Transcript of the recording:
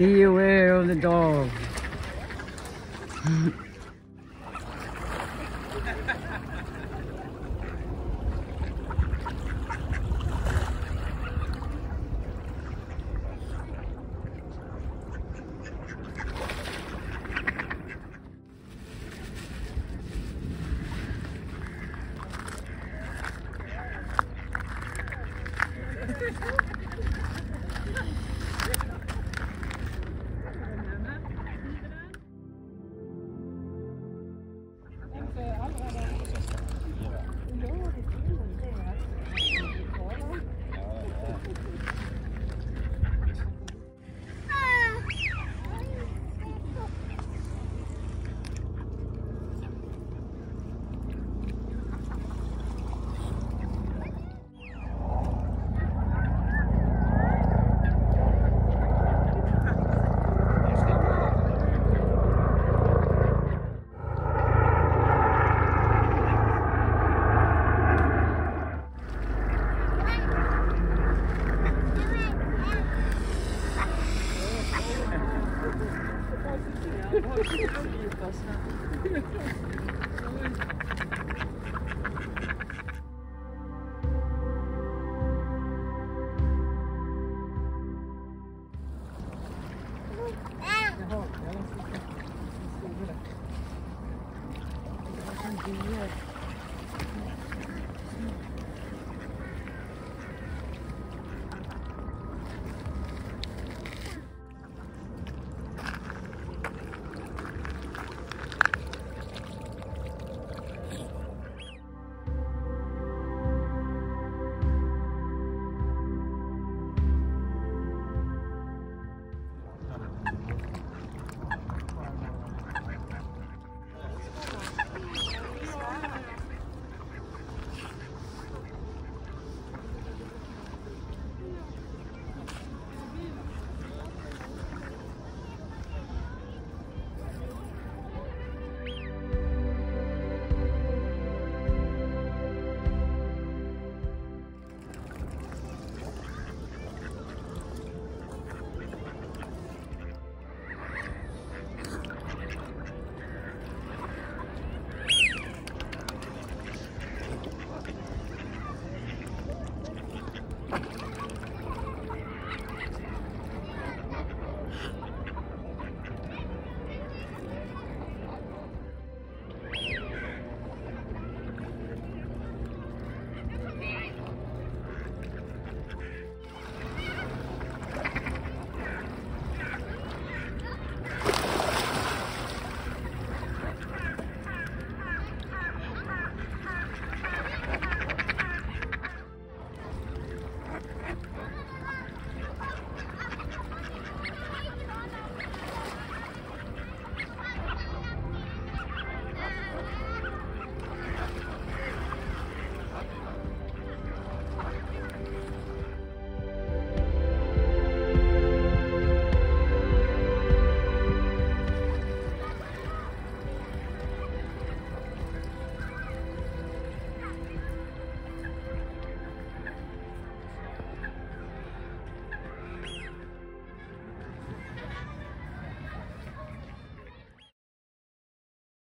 Be aware of the dog. Yeah.